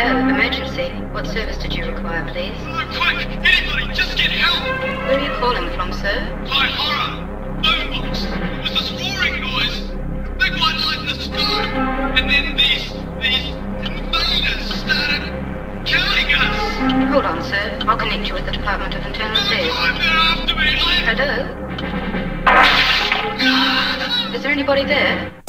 Hello, emergency. What service did you require, please? Oh, quick! Anybody, just get help! Where are you calling from, sir? By horror! Boombox! It was this roaring noise! Big white light in the sky! And then these, these invaders started killing us! Hold on, sir. I'll connect you with the Department of Internal Affairs. They're after me! I... Hello? Is there anybody there?